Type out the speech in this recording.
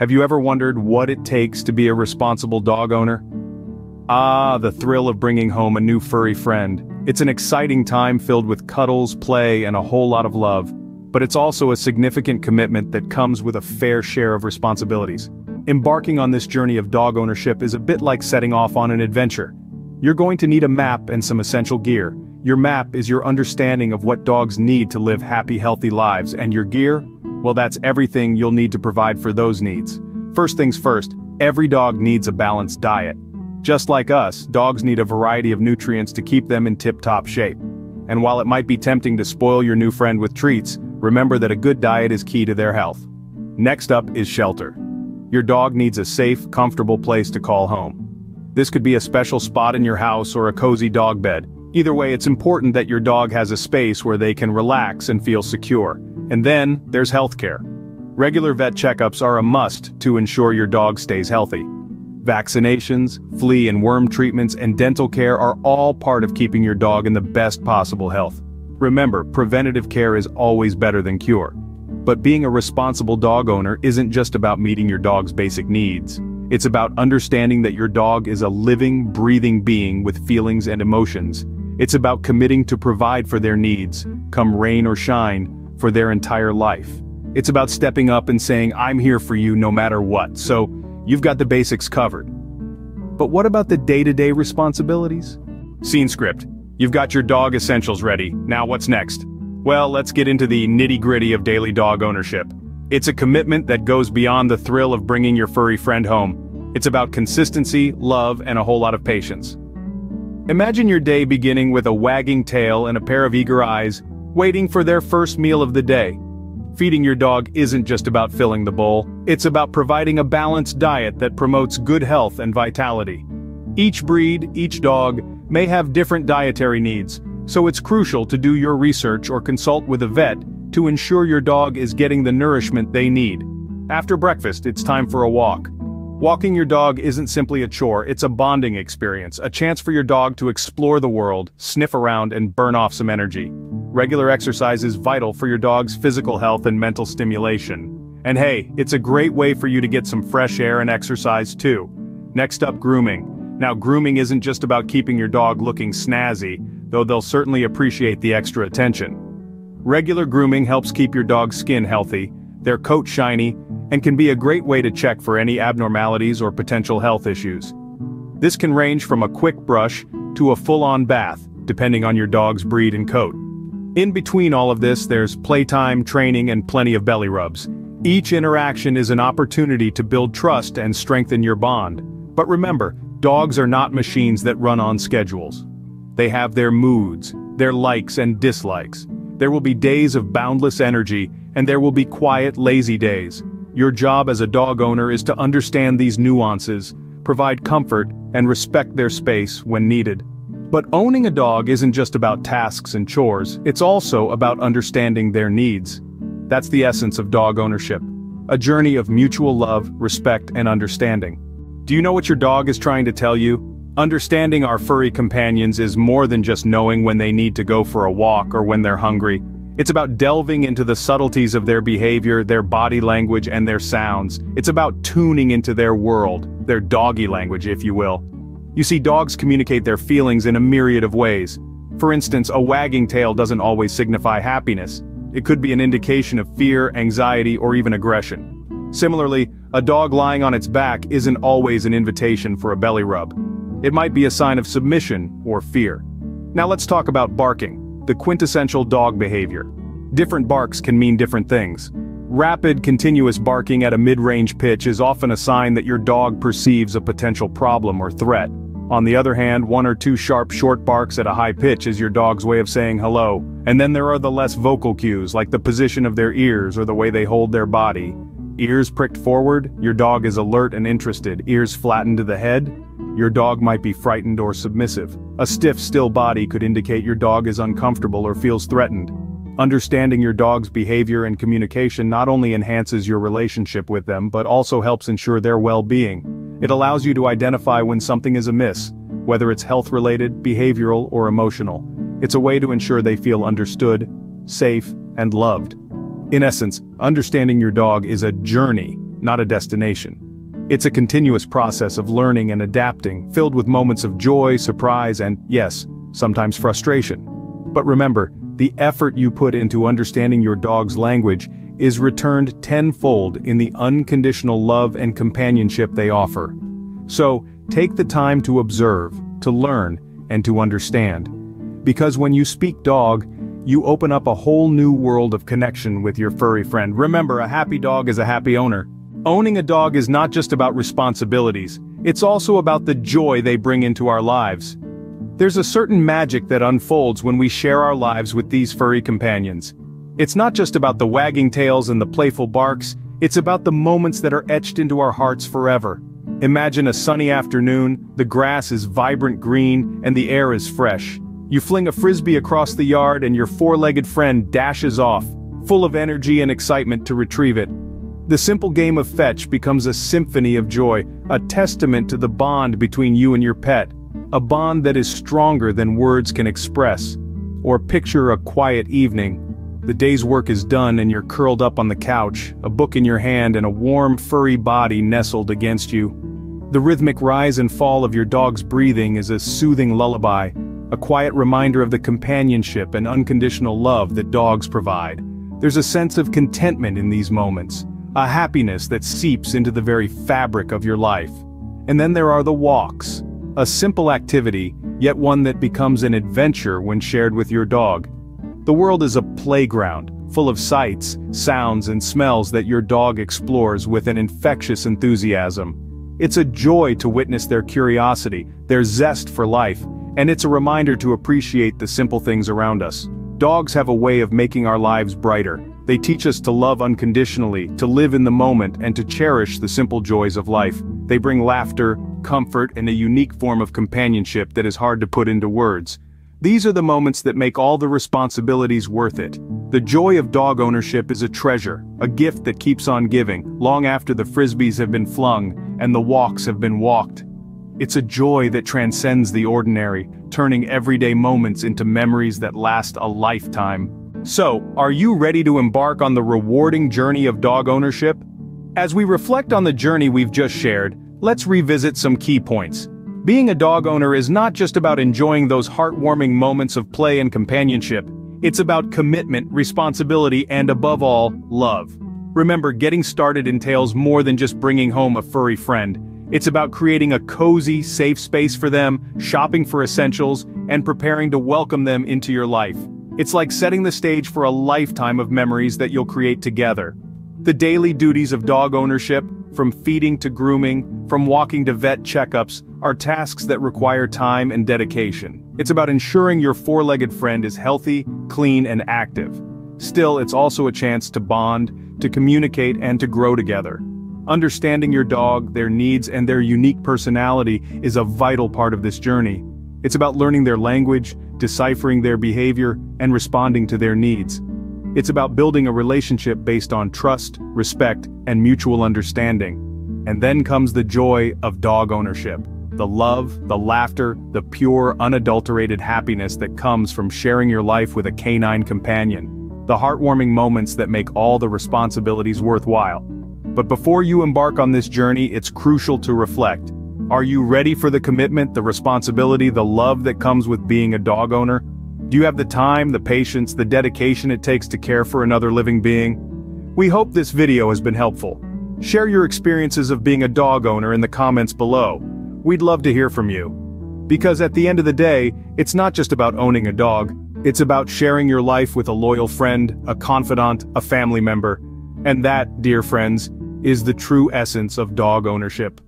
Have you ever wondered what it takes to be a responsible dog owner? Ah, the thrill of bringing home a new furry friend. It's an exciting time filled with cuddles, play, and a whole lot of love. But it's also a significant commitment that comes with a fair share of responsibilities. Embarking on this journey of dog ownership is a bit like setting off on an adventure. You're going to need a map and some essential gear. Your map is your understanding of what dogs need to live happy healthy lives and your gear? Well that's everything you'll need to provide for those needs. First things first, every dog needs a balanced diet. Just like us, dogs need a variety of nutrients to keep them in tip-top shape. And while it might be tempting to spoil your new friend with treats, remember that a good diet is key to their health. Next up is shelter. Your dog needs a safe, comfortable place to call home. This could be a special spot in your house or a cozy dog bed. Either way it's important that your dog has a space where they can relax and feel secure. And then, there's healthcare. Regular vet checkups are a must to ensure your dog stays healthy. Vaccinations, flea and worm treatments and dental care are all part of keeping your dog in the best possible health. Remember, preventative care is always better than cure. But being a responsible dog owner isn't just about meeting your dog's basic needs. It's about understanding that your dog is a living, breathing being with feelings and emotions. It's about committing to provide for their needs, come rain or shine, for their entire life. It's about stepping up and saying I'm here for you no matter what, so you've got the basics covered. But what about the day-to-day -day responsibilities? Scene script. You've got your dog essentials ready, now what's next? Well, let's get into the nitty-gritty of daily dog ownership. It's a commitment that goes beyond the thrill of bringing your furry friend home. It's about consistency, love, and a whole lot of patience. Imagine your day beginning with a wagging tail and a pair of eager eyes, waiting for their first meal of the day. Feeding your dog isn't just about filling the bowl, it's about providing a balanced diet that promotes good health and vitality. Each breed, each dog, may have different dietary needs, so it's crucial to do your research or consult with a vet to ensure your dog is getting the nourishment they need. After breakfast, it's time for a walk. Walking your dog isn't simply a chore, it's a bonding experience, a chance for your dog to explore the world, sniff around and burn off some energy. Regular exercise is vital for your dog's physical health and mental stimulation. And hey, it's a great way for you to get some fresh air and exercise too. Next up grooming. Now grooming isn't just about keeping your dog looking snazzy, though they'll certainly appreciate the extra attention. Regular grooming helps keep your dog's skin healthy, their coat shiny, and can be a great way to check for any abnormalities or potential health issues. This can range from a quick brush to a full-on bath, depending on your dog's breed and coat. In between all of this there's playtime, training and plenty of belly rubs. Each interaction is an opportunity to build trust and strengthen your bond. But remember, dogs are not machines that run on schedules. They have their moods, their likes and dislikes. There will be days of boundless energy, and there will be quiet, lazy days. Your job as a dog owner is to understand these nuances, provide comfort, and respect their space when needed. But owning a dog isn't just about tasks and chores, it's also about understanding their needs. That's the essence of dog ownership. A journey of mutual love, respect, and understanding. Do you know what your dog is trying to tell you? Understanding our furry companions is more than just knowing when they need to go for a walk or when they're hungry. It's about delving into the subtleties of their behavior, their body language, and their sounds. It's about tuning into their world, their doggy language if you will. You see dogs communicate their feelings in a myriad of ways. For instance, a wagging tail doesn't always signify happiness. It could be an indication of fear, anxiety, or even aggression. Similarly, a dog lying on its back isn't always an invitation for a belly rub. It might be a sign of submission or fear. Now let's talk about barking, the quintessential dog behavior. Different barks can mean different things. Rapid, continuous barking at a mid-range pitch is often a sign that your dog perceives a potential problem or threat. On the other hand, one or two sharp short barks at a high pitch is your dog's way of saying hello, and then there are the less vocal cues like the position of their ears or the way they hold their body. Ears pricked forward, your dog is alert and interested, ears flattened to the head, your dog might be frightened or submissive. A stiff, still body could indicate your dog is uncomfortable or feels threatened. Understanding your dog's behavior and communication not only enhances your relationship with them but also helps ensure their well-being. It allows you to identify when something is amiss, whether it's health-related, behavioral, or emotional. It's a way to ensure they feel understood, safe, and loved. In essence, understanding your dog is a journey, not a destination. It's a continuous process of learning and adapting, filled with moments of joy, surprise, and, yes, sometimes frustration. But remember, the effort you put into understanding your dog's language is returned tenfold in the unconditional love and companionship they offer. So, take the time to observe, to learn, and to understand. Because when you speak dog, you open up a whole new world of connection with your furry friend. Remember, a happy dog is a happy owner. Owning a dog is not just about responsibilities, it's also about the joy they bring into our lives. There's a certain magic that unfolds when we share our lives with these furry companions. It's not just about the wagging tails and the playful barks, it's about the moments that are etched into our hearts forever. Imagine a sunny afternoon, the grass is vibrant green, and the air is fresh. You fling a frisbee across the yard and your four-legged friend dashes off, full of energy and excitement to retrieve it. The simple game of fetch becomes a symphony of joy, a testament to the bond between you and your pet, a bond that is stronger than words can express. Or picture a quiet evening. The day's work is done and you're curled up on the couch, a book in your hand and a warm, furry body nestled against you. The rhythmic rise and fall of your dog's breathing is a soothing lullaby, a quiet reminder of the companionship and unconditional love that dogs provide. There's a sense of contentment in these moments, a happiness that seeps into the very fabric of your life. And then there are the walks, a simple activity, yet one that becomes an adventure when shared with your dog. The world is a playground, full of sights, sounds and smells that your dog explores with an infectious enthusiasm. It's a joy to witness their curiosity, their zest for life, and it's a reminder to appreciate the simple things around us. Dogs have a way of making our lives brighter. They teach us to love unconditionally, to live in the moment and to cherish the simple joys of life. They bring laughter, comfort, and a unique form of companionship that is hard to put into words. These are the moments that make all the responsibilities worth it. The joy of dog ownership is a treasure, a gift that keeps on giving, long after the frisbees have been flung, and the walks have been walked. It's a joy that transcends the ordinary, turning everyday moments into memories that last a lifetime. So, are you ready to embark on the rewarding journey of dog ownership? As we reflect on the journey we've just shared, let's revisit some key points. Being a dog owner is not just about enjoying those heartwarming moments of play and companionship, it's about commitment, responsibility, and above all, love. Remember, getting started entails more than just bringing home a furry friend. It's about creating a cozy, safe space for them, shopping for essentials, and preparing to welcome them into your life. It's like setting the stage for a lifetime of memories that you'll create together. The daily duties of dog ownership, from feeding to grooming, from walking to vet checkups, are tasks that require time and dedication. It's about ensuring your four-legged friend is healthy, clean, and active. Still, it's also a chance to bond, to communicate, and to grow together. Understanding your dog, their needs, and their unique personality is a vital part of this journey. It's about learning their language, deciphering their behavior, and responding to their needs. It's about building a relationship based on trust, respect, and mutual understanding. And then comes the joy of dog ownership. The love, the laughter, the pure, unadulterated happiness that comes from sharing your life with a canine companion. The heartwarming moments that make all the responsibilities worthwhile. But before you embark on this journey, it's crucial to reflect. Are you ready for the commitment, the responsibility, the love that comes with being a dog owner? Do you have the time, the patience, the dedication it takes to care for another living being? We hope this video has been helpful. Share your experiences of being a dog owner in the comments below. We'd love to hear from you. Because at the end of the day, it's not just about owning a dog, it's about sharing your life with a loyal friend, a confidant, a family member. And that, dear friends, is the true essence of dog ownership.